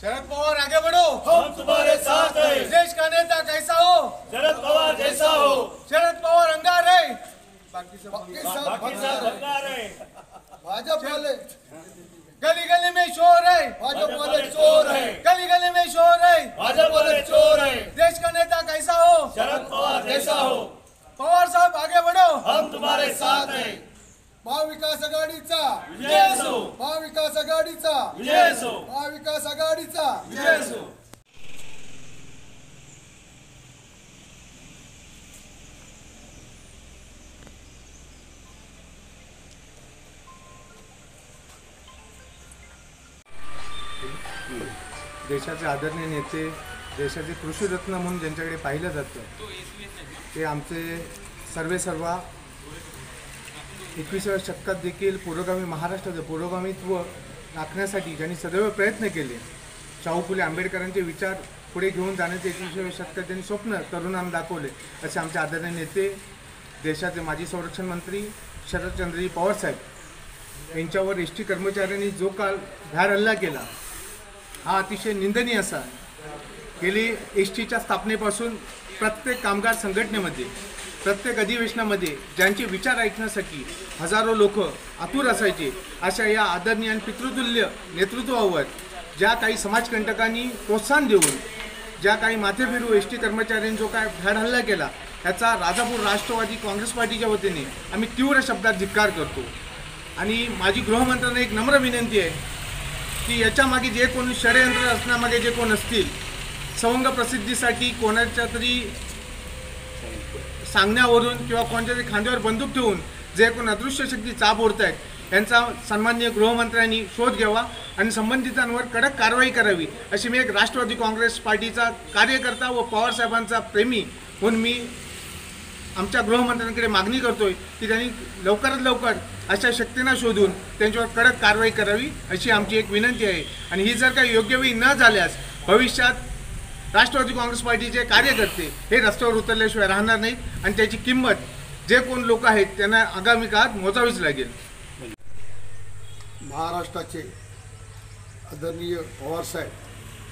शरद पवार आगे बढ़ो। हम तुम्हारे साथ हैं। देश का नेता कैसा हो? शरद पवार जैसा हो। शरद पवार अंगार है। बाकी सब बाकी सब भंगार है। भाजप वाले। गली गली में शोर है। भाजपा वाले चोर है। गली गली में शोर है। भाजपा वाले चोर है। देश का नेता कैसा हो? शरद पवार जैसा हो। पवार साहब आगे बढ़ो। हम तुम्हारे साथ हैं। महाविकास आघाडीचा. विजय असो. महाविकास आघाडीचा. विजय असो. महाविकास आघाडीचा. विजय असो. देशाचे आदरणीय नेते देशाचे कृषीरत्न म्हणून ज्यांच्याकडे पाहिलं जातं ते आमचे सर्वे सर्वा एकविसाव्या शतकात देखील पुरोगामी महाराष्ट्राचं पुरोगामित्व राखण्यासाठी ज्यांनी सदैव प्रयत्न केले. शाहू फुले आंबेडकरांचे विचार पुढे घेऊन जाण्याचे एकविसाव्या शतकात त्यांनी स्वप्न तरुणांना दाखवले. असे आमचे आदरणीय नेते देशाचे माजी संरक्षण मंत्री शरदचंद्रजी पवारसाहेब यांच्यावर एस टी कर्मचाऱ्यांनी जो काल भ्याड हल्ला केला हा अतिशय निंदनीय असा. गेली एस टीच्या स्थापनेपासून प्रत्येक कामगार संघटनेमध्ये प्रत्येक अधिवेशनामध्ये ज्यांचे विचार ऐकण्यासाठी हजारो लोक आतुर असायचे अशा या आदरणीय आणि पितृतुल्य नेतृत्वावर ज्या काही समाजकंटकांनी प्रोत्साहन देऊन ज्या काही माथेफिरू एस टी कर्मचाऱ्यांनी जो काय भ्याड हल्ला केला त्याचा राजापूर राष्ट्रवादी काँग्रेस पार्टीच्या वतीने आम्ही तीव्र शब्दात धिक्कार करतो. आणि माझी गृहमंत्र्यांना एक नम्र विनंती आहे की याच्यामागे जे कोण षडयंत्र असण्यामागे जे कोण असतील सवंग प्रसिद्धीसाठी कोणाच्या तरी सांगण्यावरून किंवा कोणत्याही तरी खांद्यावर बंदूक ठेवून जे कोण अदृश्य शक्ती चाप ओढत आहेत यांचा सन्माननीय गृहमंत्र्यांनी शोध घ्यावा आणि संबंधितांवर कडक कारवाई करावी अशी मी एक राष्ट्रवादी काँग्रेस पार्टीचा कार्यकर्ता व पवारसाहेबांचा प्रेमी म्हणून मी आमच्या गृहमंत्र्यांकडे मागणी करतोय की त्यांनी लवकरात लवकर अशा शक्तींना शोधून त्यांच्यावर कडक कारवाई करावी अशी आमची एक विनंती आहे. आणि ही जर काही योग्य वेळी न झाल्यास भविष्यात राष्ट्रवादी काँग्रेस पार्टीचे कार्यकर्ते हे रस्त्यावर उतरल्याशिवाय राहणार नाहीत आणि त्याची किंमत जे कोण लोक आहेत त्यांना आगामी काळात मोजावीच लागेल. महाराष्ट्राचे आदरणीय पवारसाहेब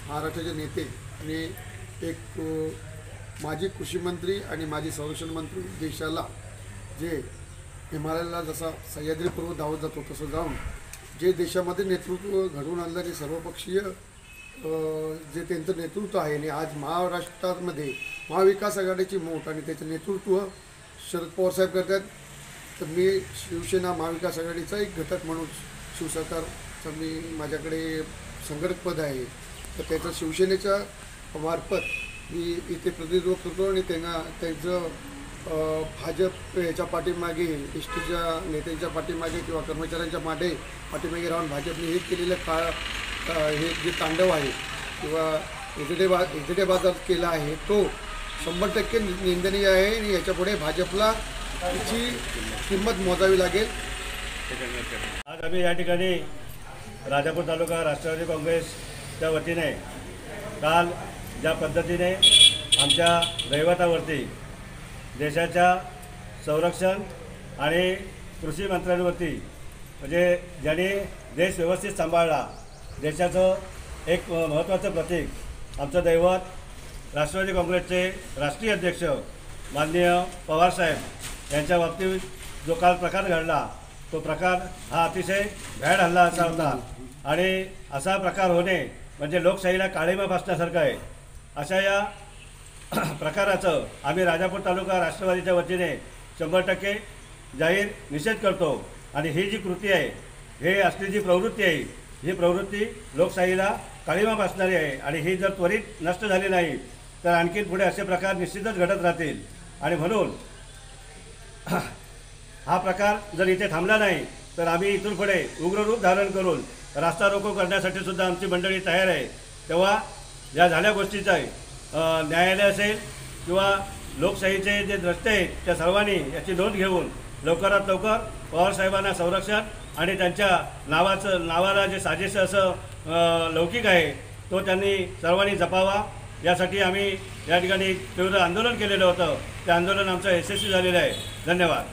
महाराष्ट्राचे नेते आणि एक माजी कृषी मंत्री आणि माजी संरक्षण मंत्री देशाला जे हिमालयाला जसा सह्याद्रीपूर्व धावत जातो तसं जाऊन जे देशामध्ये नेतृत्व घडवून आणलं आणि सर्वपक्षीय जे त्यांचं नेतृत्व आहे आणि आज महाराष्ट्रामध्ये महाविकास आघाडीची मोठ आणि त्याचं नेतृत्व शरद पवारसाहेब करतात तर मी शिवसेना महाविकास आघाडीचा एक घटक म्हणून शिवसरकारचं मी माझ्याकडे संघटकपद आहे. तर त्याचं शिवसेनेच्या मार्फत मी इथे प्रतिनिधित्व करतो आणि त्यांना त्यांचं भाजप याच्या पाठीमागे एस टीच्या नेत्यांच्या पाठीमागे किंवा कर्मचाऱ्यांच्या मागे पाठीमागे राहून भाजपने हे केलेलं काळ हे जे तांडव आहे किंवा एजडे बा एजडे बाजार केला आहे तो शंभर टक्के निंदनीय आहे आणि याच्यापुढे भाजपला त्याची किंमत मोजावी लागेल. आज आम्ही या ठिकाणी राजापूर तालुका राष्ट्रवादी काँग्रेसच्या वतीने काल ज्या पद्धतीने आमच्या दैवतावरती देशाच्या संरक्षण आणि कृषी मंत्र्यांवरती म्हणजे ज्यांनी देश व्यवस्थित सांभाळला देशाचं एक महत्त्वाचं प्रतीक आमचं दैवत राष्ट्रवादी काँग्रेसचे राष्ट्रीय अध्यक्ष माननीय पवारसाहेब यांच्या बाबतीत जो काल प्रकार घडला तो प्रकार हा अतिशय भॅड हल्ला असा होता. आणि असा प्रकार होणे म्हणजे लोकशाहीला काळीमा फासण्यासारखं आहे. अशा या प्रकाराचं आम्ही राजापूर तालुका राष्ट्रवादीच्या वतीने शंभर टक्के जाहीर निषेध करतो. आणि ही जी कृती आहे हे असली जी प्रवृत्ती आहे ही प्रवृत्ती लोकशाहीला काळीमा असणारी आहे. आणि ही जर त्वरित नष्ट झाली नाही तर आणखीन पुढे असे प्रकार निश्चितच घडत राहतील. आणि म्हणून हा प्रकार जर इथे थांबला नाही तर आम्ही इथून पुढे उग्र रूप धारण करून रास्ता रोको करण्यासाठी सुद्धा आमची मंडळी तयार आहे. तेव्हा या झाल्या गोष्टीचं न्यायालय असेल किंवा लोकशाहीचे जे द्रष्टे आहेत त्या सर्वांनी याची नोंद घेऊन लवकरात लवकर पवारसाहेबांना संरक्षण आणि त्यांच्या नावाचं नावाला जे साजेसं असं लौकिक आहे तो त्यांनी सर्वांनी जपावा. यासाठी आम्ही या ठिकाणी तीव्र आंदोलन केलेलं होतं. ते आंदोलन आमचं यशस्वी झालेलं आहे. धन्यवाद.